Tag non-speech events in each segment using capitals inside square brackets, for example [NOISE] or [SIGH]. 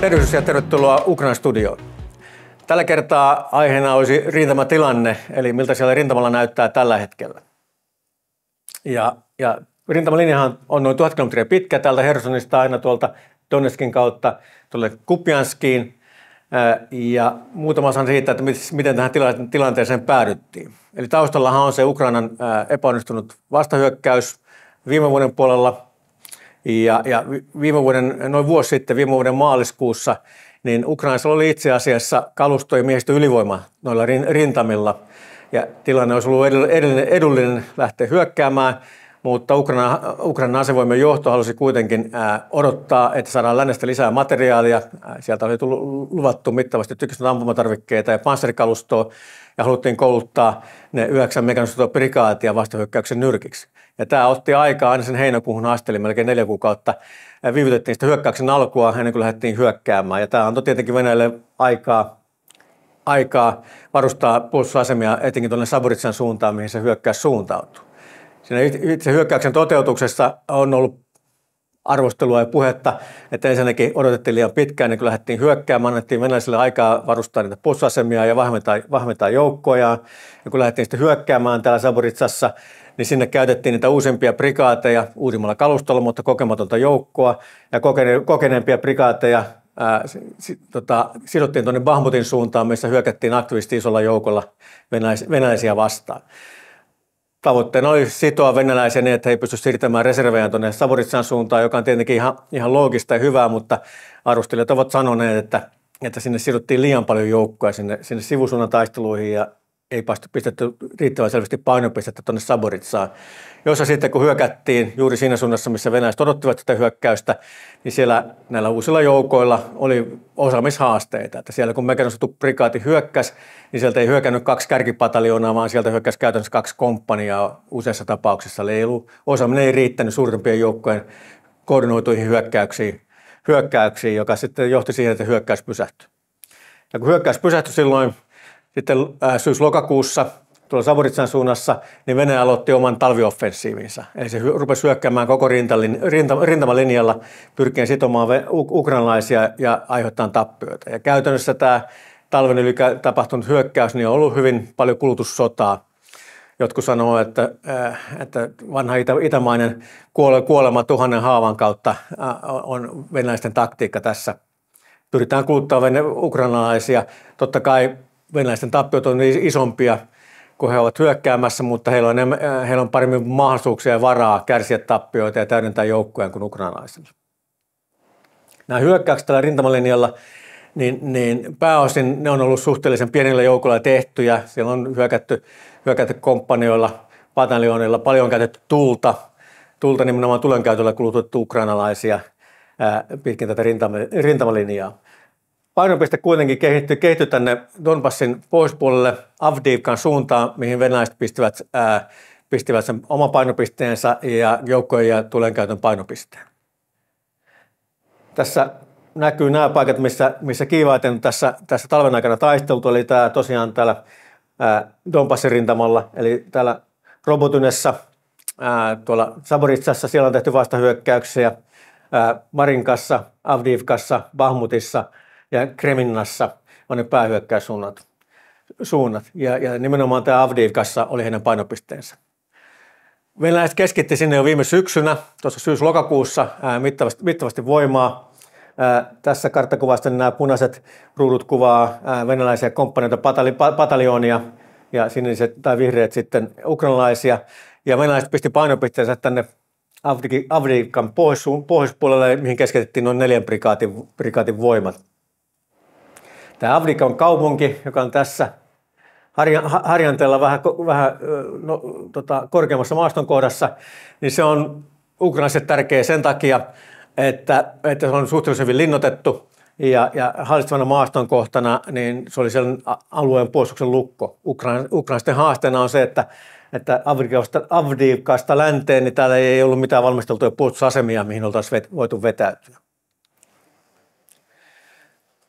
Tervehdys ja tervetuloa Ukraina Studioon. Tällä kertaa aiheena olisi rintamatilanne, eli miltä siellä rintamalla näyttää tällä hetkellä. Ja, ja rintamalinjahan on noin 1000 kilometriä pitkä täältä Hersonista aina tuolta Donetskin kautta tuolle Kupianskiin. Ja muutama sanan siitä, että miten tähän tilanteeseen päädyttiin. Eli taustallahan on se Ukrainan epäonnistunut vastahyökkäys viime vuoden puolella. Ja, ja viime vuoden, noin vuosi sitten, viime vuoden maaliskuussa, niin Ukrainassa oli itse asiassa kalusto ja miehistö ylivoima noilla rintamilla. Ja tilanne olisi ollut edullinen lähteä hyökkäämään, mutta Ukraina, Ukrainan asevoimien johto halusi kuitenkin odottaa, että saadaan lännestä lisää materiaalia. Sieltä oli tullut luvattu mittavasti tykistön ampumatarvikkeita ja panssarikalustoa ja haluttiin kouluttaa ne yhdeksän mekanisoitua prikaatia vastahyökkäyksen nyrkiksi. Ja tämä otti aikaa aina sen heinäkuuhun asti, eli melkein neljä kuukautta. Viivytettiin sitä hyökkäyksen alkua ennen kuin lähdettiin hyökkäämään. Ja tämä antoi tietenkin Venäjälle aikaa, aikaa varustaa puolustusasemia etenkin tuonne Saburitsan suuntaan, mihin se hyökkäys suuntautuu. Siinä itse hyökkäyksen toteutuksessa on ollut arvostelua ja puhetta, että ensinnäkin odotettiin liian pitkään, niin kun lähdettiin hyökkäämään, annettiin venäläisille aikaa varustaa niitä puolustusasemia ja vahventaa, vahventaa joukkoja. Ja kun lähdettiin sitten hyökkäämään täällä Saburitsassa, niin sinne käytettiin niitä uusimpia prikaateja uusimmalla kalustolla, mutta kokematonta joukkoa ja kokene, kokeneempia prikaateja ää, si, tota, sidottiin tuonne Bahmutin suuntaan, missä hyökättiin aktiivisesti isolla joukolla venäläis, venäläisiä vastaan. Tavoitteena oli sitoa venäläisiä niin, että he ei pysty siirtämään reservejä tuonne Savoritsan suuntaan, joka on tietenkin ihan, ihan loogista ja hyvää, mutta arvostelijat ovat sanoneet, että, että sinne sidottiin liian paljon joukkoja sinne, sinne sivusuunnan taisteluihin ja ei pistetty riittävän selvästi painopistettä tuonne Saboritsaan, jossa sitten kun hyökättiin juuri siinä suunnassa, missä venäläiset odottivat tätä hyökkäystä, niin siellä näillä uusilla joukoilla oli osaamishaasteita. Että siellä kun mekanisoitu prikaati hyökkäsi, niin sieltä ei hyökännyt kaksi kärkipataljoonaa, vaan sieltä hyökkäsi käytännössä kaksi komppaniaa useissa tapauksissa. Eli ei ollut, osaaminen ei riittänyt suurempien joukkojen koordinoituihin hyökkäyksiin, hyökkäyksiin, joka sitten johti siihen, että hyökkäys pysähtyi. Ja kun hyökkäys pysähtyi silloin sitten äh, syys-lokakuussa tuolla Savoritsan suunnassa, niin Venäjä aloitti oman talvioffensiivinsa. Eli se rupesi hyökkäämään koko rintamalinjalla, pyrkien sitomaan ukrainalaisia ja aiheuttamaan tappioita. Ja käytännössä tämä talven yli tapahtunut hyökkäys niin on ollut hyvin paljon kulutussotaa. Jotkut sanoo, että, äh, että vanha itä, itämainen kuolema tuhannen haavan kautta äh, on venäläisten taktiikka tässä. Pyritään kuluttamaan ukrainalaisia. Totta kai venäläisten tappiot on niin isompia, kun he ovat hyökkäämässä, mutta heillä on, äh, heillä on paremmin mahdollisuuksia ja varaa kärsiä tappioita ja täydentää joukkoja kuin ukrainalaisilla. Nämä hyökkäykset tällä rintamalinjalla, niin, niin pääosin ne on ollut suhteellisen pienillä joukoilla tehtyjä. Siellä on hyökätty, hyökätty komppanioilla, pataljoonilla, paljon on käytetty tulta, tulta nimenomaan tulenkäytöllä kulutettu ukrainalaisia ää, pitkin tätä rintamalinjaa painopiste kuitenkin kehittyi, kehittyi tänne Donbassin pohjoispuolelle Avdiivkan suuntaan, mihin venäläiset pistivät, ää, pistivät sen oma painopisteensä ja joukkojen ja tulenkäytön painopisteen. Tässä näkyy nämä paikat, missä, missä kiivaiten tässä, tässä talven aikana taisteltu, eli tämä tosiaan täällä ää, Donbassin rintamalla, eli täällä Robotynessa, ää, tuolla Saboritsassa, siellä on tehty vastahyökkäyksiä, Marinkassa, Avdiivkassa, Bahmutissa – ja Kreminnassa on ne päähyökkäyssuunnat. Suunnat. Ja, ja nimenomaan tämä Avdiivkassa oli heidän painopisteensä. Venäläiset keskitti sinne jo viime syksynä, tuossa syys-lokakuussa, mittavasti, mittavasti voimaa. Ää, tässä karttakuvasta nämä punaiset ruudut kuvaa ää, venäläisiä komppaneita, patali, pataljoonia ja siniset tai vihreät sitten ukrainalaisia. Ja venäläiset pisti painopisteensä tänne Avdiivkan pohjoispuolelle, mihin keskitettiin noin neljän prikaatin, prikaatin voimat. Tämä Avdikan kaupunki, joka on tässä harjanteella vähän, vähän no, tota, korkeammassa maaston kohdassa, niin se on Ukrainalle tärkeä sen takia, että, että se on suhteellisen hyvin linnoitettu ja, ja hallitsevana maaston kohtana, niin se oli sen alueen puolustuksen lukko. Ukraina, ukrainaisten haasteena on se, että, että Avdivkasta länteen, niin täällä ei ollut mitään valmisteltuja puolustusasemia, mihin oltaisiin voitu vetäytyä.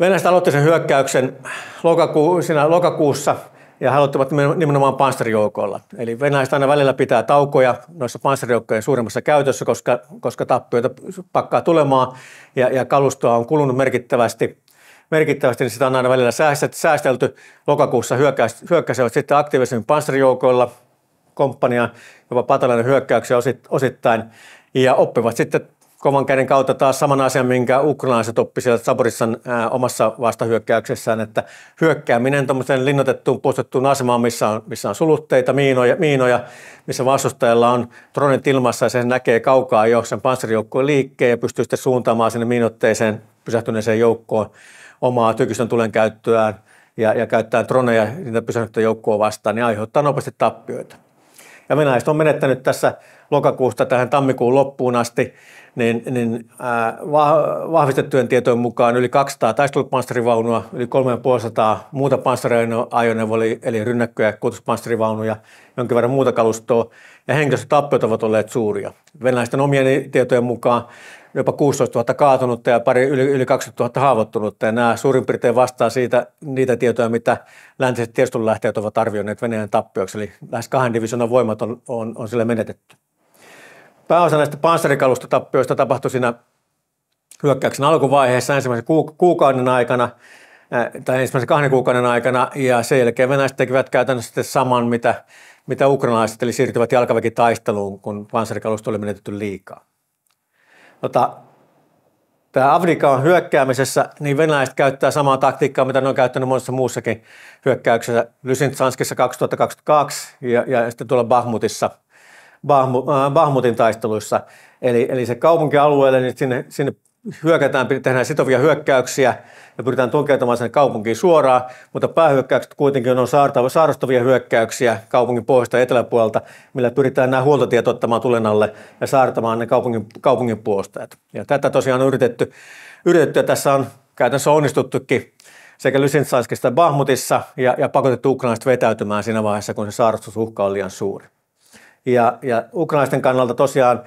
Venäjä aloitti sen hyökkäyksen lokaku, siinä lokakuussa ja he aloittivat nimenomaan panssarjoukoilla. Eli venäläiset aina välillä pitää taukoja noissa panssarijoukkojen suurimmassa käytössä, koska, koska tappioita pakkaa tulemaan ja, ja kalustoa on kulunut merkittävästi, merkittävästi, niin sitä on aina välillä säästelty. Lokakuussa hyökkäsivät sitten aktiivisemmin panssarjoukoilla, komppania, jopa patalainen hyökkäyksiä osittain, ja oppivat sitten kovan käden kautta taas saman asian, minkä ukrainalaiset oppivat Saborissan ää, omassa vastahyökkäyksessään, että hyökkääminen tuommoiseen linnoitettuun, postettuun asemaan, missä on, missä on sulutteita, miinoja, miinoja, missä vastustajalla on dronit ilmassa ja se näkee kaukaa jo sen panssarijoukkojen liikkeen ja pystyy sitten suuntaamaan sinne miinotteeseen pysähtyneeseen joukkoon omaa tykistön tulen käyttöään ja, ja käyttää droneja niitä pysähtynyttä joukkoa vastaan, niin aiheuttaa nopeasti tappioita. Ja venäläiset on menettänyt tässä lokakuusta tähän tammikuun loppuun asti niin, niin ää, vahvistettujen tietojen mukaan yli 200 taistelupanssarivaunua, yli 350 muuta panssariajoneuvoa, eli, rynnäkköjä ja kuutuspanssarivaunuja, jonkin verran muuta kalustoa, ja henkilöstötappiot ovat olleet suuria. Venäläisten omien tietojen mukaan jopa 16 000 kaatunutta ja pari yli, yli 20 000 haavoittunutta. Ja nämä suurin piirtein vastaa siitä, niitä tietoja, mitä läntiset tiedustelulähteet ovat arvioineet Venäjän tappioksi. Eli lähes kahden divisionan voimat on, on, on sille menetetty. Pääosa näistä panssarikalustatappioista tapahtui siinä hyökkäyksen alkuvaiheessa ensimmäisen kuukauden aikana, tai ensimmäisen kahden kuukauden aikana, ja sen jälkeen venäläiset tekivät käytännössä saman, mitä, mitä ukrainalaiset, eli siirtyvät jalkaväkitaisteluun, kun panssarikalusto oli menetetty liikaa. Tota, tämä Avdikaan hyökkäämisessä, niin venäläiset käyttää samaa taktiikkaa, mitä ne on käyttänyt monessa muussakin hyökkäyksessä. Lysintsanskissa 2022 ja, ja sitten tuolla Bahmutissa – Äh, Bahmutin taisteluissa. Eli, eli se kaupunkialueelle, niin sinne, sinne hyökätään, tehdään sitovia hyökkäyksiä ja pyritään tunkeutumaan sinne kaupunkiin suoraan, mutta päähyökkäykset kuitenkin on saarastavia hyökkäyksiä kaupungin pohjoista ja eteläpuolelta, millä pyritään nämä huoltotiet ottamaan tulen alle ja saartamaan ne kaupungin, kaupungin puolustajat. Ja tätä tosiaan on yritetty, yritetty ja tässä on käytännössä onnistuttukin sekä Lysintsanskista että Bahmutissa ja, ja pakotettu ukrainalaiset vetäytymään siinä vaiheessa, kun se saarastusuhka on liian suuri. Ja, ja ukrainaisten kannalta tosiaan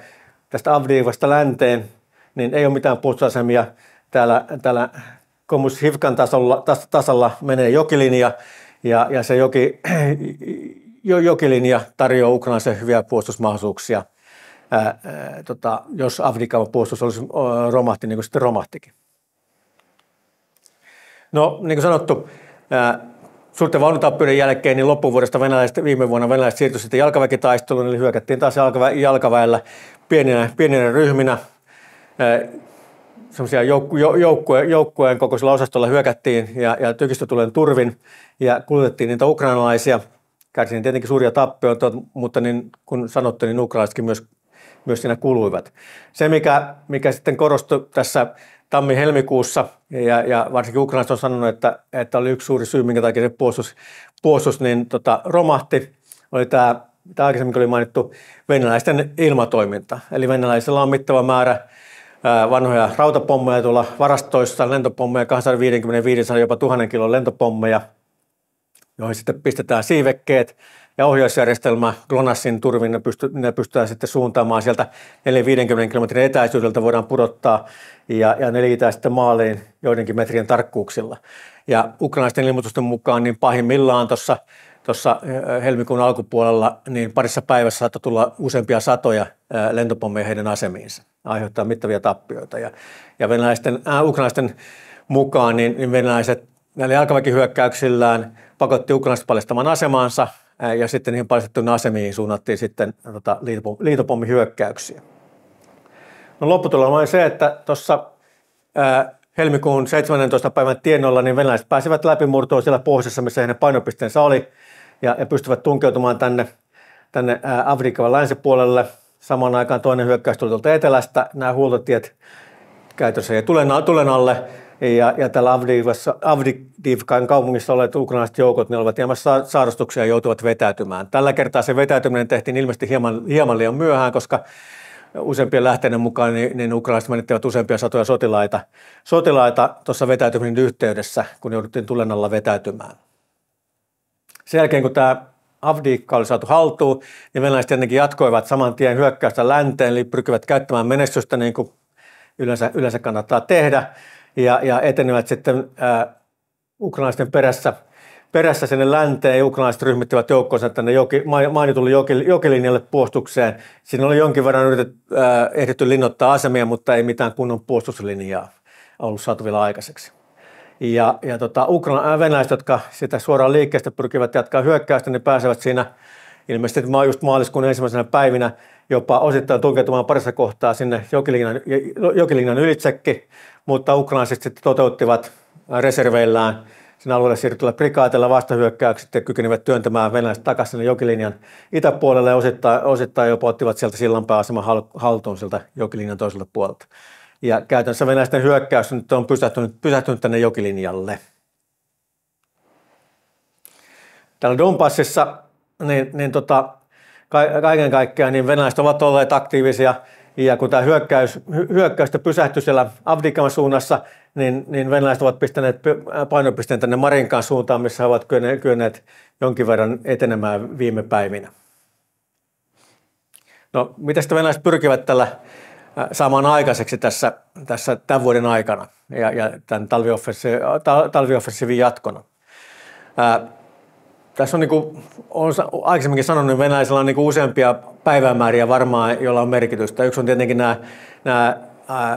tästä Avdiivasta länteen, niin ei ole mitään puolustusasemia. Täällä, täällä Komus Hivkan tasolla, tas, tasalla menee jokilinja, ja, ja se joki, jo, jokilinja tarjoaa ukrainaisille hyviä puolustusmahdollisuuksia, ää, ää, tota, jos Avdikan puolustus olisi romahti, niin kuin sitten romahtikin. No, niin kuin sanottu, ää, suurten vaunutappioiden jälkeen, niin loppuvuodesta venäläiset, viime vuonna venäläiset siirtyi sitten jalkaväkitaisteluun, eli hyökättiin taas jalkavä, jalkaväellä pieninä, pieninä ryhminä. Semmoisia joukku, joukkueen, joukkueen kokoisella osastolla hyökättiin ja, ja tykistötulen turvin ja kulutettiin niitä ukrainalaisia. Kärsin tietenkin suuria tappioita, mutta niin, kun sanottu, niin ukrainalaisetkin myös, myös siinä kuluivat. Se, mikä, mikä sitten korostui tässä tammi-helmikuussa, ja, ja varsinkin ukrainalaiset on sanonut, että, että oli yksi suuri syy, minkä takia se puolustus, puolustus niin, tota, romahti, oli tämä, mitä aikaisemmin oli mainittu, venäläisten ilmatoiminta. Eli venäläisillä on mittava määrä ää, vanhoja rautapommeja tuolla varastoissa, lentopommeja, 255 jopa 1000 kilon lentopommeja, joihin sitten pistetään siivekkeet, ja ohjausjärjestelmä GLONASSin turvin ne, pysty, ne pystytään sitten suuntaamaan sieltä 450 kilometrin etäisyydeltä voidaan pudottaa ja, ja ne liitää sitten maaliin joidenkin metrien tarkkuuksilla. Ja ukrainaisten ilmoitusten mukaan niin pahimmillaan tuossa tuossa helmikuun alkupuolella, niin parissa päivässä saattoi tulla useampia satoja lentopommeja heidän asemiinsa, aiheuttaa mittavia tappioita. Ja, ja venäläisten, äh, ukrainaisten mukaan, niin, niin venäläiset näillä jalkaväkihyökkäyksillään pakotti ukrainaiset paljastamaan asemaansa, ja sitten niihin paistettuihin asemiin suunnattiin sitten tota, liitopommihyökkäyksiä. No lopputulema oli se, että tuossa helmikuun 17. päivän tienoilla niin venäläiset pääsivät läpimurtoon siellä pohjoisessa, missä heidän painopisteensä oli, ja, ja pystyvät tunkeutumaan tänne, tänne Afrikan länsipuolelle. Samaan aikaan toinen hyökkäys tuli tuolta etelästä, nämä huoltotiet käytössä ja tulen, tulen alle, ja, ja täällä Avdivkan kaupungissa olleet ukrainalaiset joukot ne olivat jäämässä saarastuksia ja joutuvat vetäytymään. Tällä kertaa se vetäytyminen tehtiin ilmeisesti hieman, hieman liian myöhään, koska useampien lähteiden mukaan niin, niin ukrainalaiset menettivät useampia satoja sotilaita, sotilaita tuossa vetäytyminen yhteydessä, kun jouduttiin tulen alla vetäytymään. Sen jälkeen, kun tämä Avdiikka oli saatu haltuun, niin venäläiset tietenkin jatkoivat saman tien hyökkäystä länteen, eli pyrkivät käyttämään menestystä niin kuin yleensä, yleensä kannattaa tehdä ja, ja etenevät sitten ää, ukrainaisten perässä perässä sinne länteen ja ukrainalaiset ryhmittivät joukkonsa tänne joki, mainitulle joki, jokilinjalle puolustukseen. Siinä oli jonkin verran yritetty, äh, ehditty linnoittaa asemia, mutta ei mitään kunnon puolustuslinjaa ollut saatu vielä aikaiseksi. Ja, ja tota, Ukraina, venäläiset, jotka sitä suoraan liikkeestä pyrkivät jatkaa hyökkäystä, niin pääsevät siinä ilmeisesti just maaliskuun ensimmäisenä päivinä jopa osittain tunkeutumaan parissa kohtaa sinne jokilinjan, jokilinjan ylitsekin, mutta ukrainalaiset sitten toteuttivat reserveillään sen alueelle siirtyillä prikaatilla vastahyökkäykset ja kykenivät työntämään venäläiset takaisin sinne jokilinjan itäpuolelle ja osittain, osittain jopa ottivat sieltä sillanpääaseman haltuun sieltä jokilinjan toiselta puolelta. Ja käytännössä venäläisten hyökkäys nyt on pysähtynyt, pysähtynyt tänne jokilinjalle. Täällä Donbassissa niin, niin tota, kaiken kaikkiaan niin venäläiset ovat olleet aktiivisia ja kun tämä hyökkäys, hyökkäystä pysähtyi siellä Avdikan suunnassa, niin, niin venäläiset ovat pistäneet painopisteen tänne Marinkaan suuntaan, missä he ovat kyenneet jonkin verran etenemään viime päivinä. No, mitä sitten venäläiset pyrkivät tällä saamaan aikaiseksi tässä, tässä tämän vuoden aikana ja, ja tämän talvioffensiivin jatkona? Ää, tässä on, niin kuin, olen aikaisemminkin sanonut, että venäläisillä on niin kuin useampia päivämääriä varmaan, joilla on merkitystä. Yksi on tietenkin nämä, nämä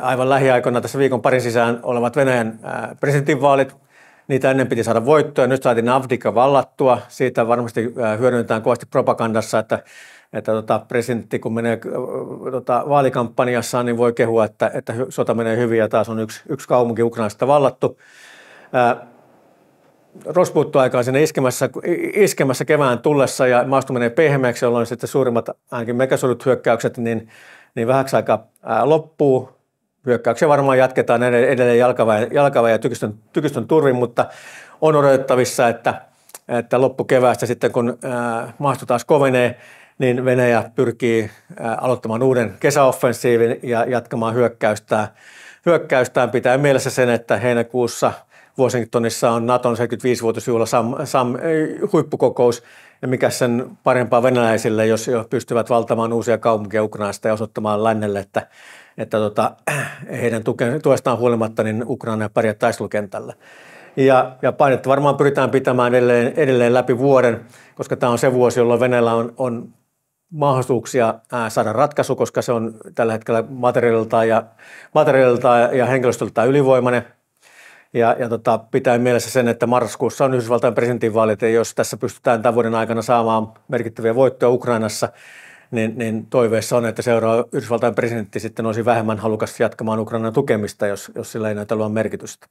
aivan lähiaikoina tässä viikon parin sisään olevat Venäjän presidentinvaalit. Niitä ennen piti saada voittoa. Nyt saatiin Avdika vallattua. Siitä varmasti hyödynnetään kovasti propagandassa, että, että tota, presidentti kun menee tota, vaalikampanjassa, niin voi kehua, että, että sota menee hyvin ja taas on yksi, yksi kaupunki Ukrainasta vallattu rospuuttoaikaa sinne iskemässä, iskemässä kevään tullessa ja maasto menee pehmeäksi, jolloin sitten suurimmat ainakin megasodut hyökkäykset, niin, niin vähäksi aikaa loppuu. Hyökkäyksiä varmaan jatketaan edelleen jalkaväen, jalkaväen ja tykistön, tykistön turvin, mutta on odotettavissa, että, että loppukeväästä sitten kun maasto taas kovenee, niin Venäjä pyrkii aloittamaan uuden kesäoffensiivin ja jatkamaan hyökkäystään. Hyökkäystään pitää mielessä sen, että heinäkuussa – Washingtonissa on Naton 75-vuotisjuhla sam, sam, huippukokous, ja mikä sen parempaa venäläisille, jos jo pystyvät valtamaan uusia kaupunkeja Ukrainasta ja osoittamaan lännelle, että, että tota, [CLEARS THROAT] heidän tuestaan huolimatta niin Ukraina pärjää taistelukentällä. Ja, ja painetta varmaan pyritään pitämään edelleen, edelleen läpi vuoden, koska tämä on se vuosi, jolloin Venäjällä on, on mahdollisuuksia saada ratkaisu, koska se on tällä hetkellä materiaalilta ja, materiaalilta ja henkilöstöltä ylivoimainen – ja, ja tota, pitää mielessä sen, että marraskuussa on Yhdysvaltain presidentinvaalit, ja jos tässä pystytään tämän vuoden aikana saamaan merkittäviä voittoja Ukrainassa, niin, niin toiveessa on, että seuraava Yhdysvaltain presidentti sitten olisi vähemmän halukas jatkamaan Ukrainan tukemista, jos, jos sillä ei näytä olevan merkitystä.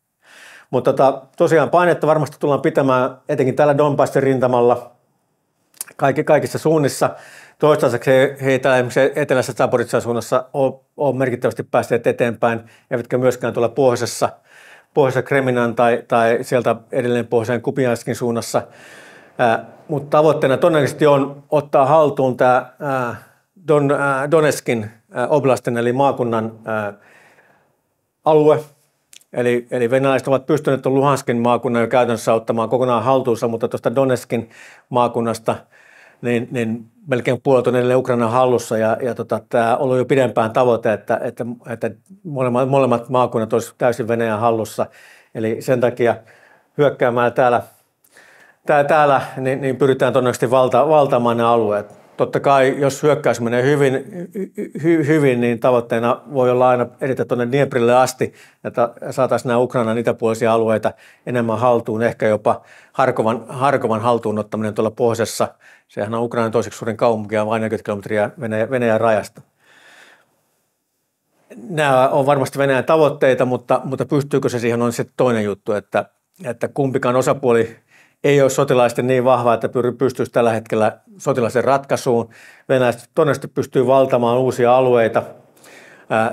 Mutta tota, tosiaan painetta varmasti tullaan pitämään etenkin täällä Donbassin rintamalla kaikki, kaikissa suunnissa. Toistaiseksi he, he täällä etelässä Zaporitsan suunnassa on, merkittävästi päässeet eteenpäin, eivätkä myöskään tuolla pohjoisessa – pohjoisessa Kreminan tai, tai sieltä edelleen pohjoiseen Kupianskin suunnassa. Ää, mutta tavoitteena todennäköisesti on ottaa haltuun tämä Don, ää, oblastin eli maakunnan ää, alue. Eli, eli venäläiset ovat pystyneet Luhanskin maakunnan jo käytännössä ottamaan kokonaan haltuunsa, mutta tuosta Donetskin maakunnasta – niin, niin melkein puolet Ukrainan hallussa ja, ja tota, tämä on ollut jo pidempään tavoite, että, että, että molemmat, molemmat maakunnat olisivat täysin Venäjän hallussa. Eli sen takia hyökkäämään täällä, täällä, niin, niin pyritään todennäköisesti valta, valtaamaan ne alueet. Totta kai, jos hyökkäys menee hyvin, hy, hyvin niin tavoitteena voi olla aina edetä tuonne Dnieprille asti, että saataisiin nämä Ukrainan itäpuolisia alueita enemmän haltuun, ehkä jopa Harkovan, Harkovan haltuun ottaminen tuolla pohjoisessa. Sehän on Ukrainan toiseksi suurin kaupunki ja vain 40 kilometriä Venäjän, Venäjän rajasta. Nämä on varmasti Venäjän tavoitteita, mutta, mutta pystyykö se siihen on sitten toinen juttu, että, että kumpikaan osapuoli ei ole sotilaisten niin vahva, että pystyisi tällä hetkellä sotilaisen ratkaisuun. Venäjät todennäköisesti pystyy valtamaan uusia alueita,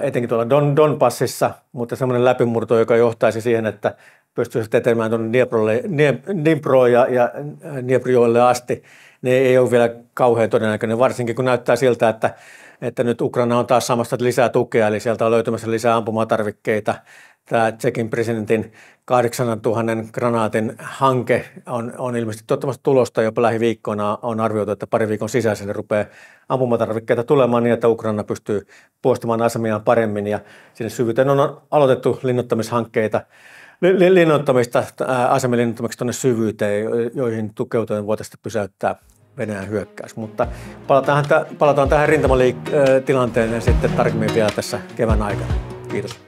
etenkin tuolla Don, Donbassissa, mutta semmoinen läpimurto, joka johtaisi siihen, että pystyisi etenemään tuonne Dniproon ja, ja Dnieprjoelle asti, niin ei ole vielä kauhean todennäköinen, varsinkin kun näyttää siltä, että, että nyt Ukraina on taas saamassa lisää tukea, eli sieltä on löytymässä lisää ampumatarvikkeita, tämä Tsekin presidentin 8000 granaatin hanke on, on ilmeisesti tuottamassa tulosta jopa lähiviikkoina. On arvioitu, että pari viikon sisäisellä rupeaa ampumatarvikkeita tulemaan niin, että Ukraina pystyy puolustamaan asemiaan paremmin. Ja sinne syvyyteen on aloitettu linnoittamishankkeita. linnoittamista, asemien linnoittamista tuonne syvyyteen, joihin tukeutuen voitaisiin pysäyttää Venäjän hyökkäys. Mutta palataan, palataan tähän rintamatilanteen sitten tarkemmin vielä tässä kevään aikana. Kiitos.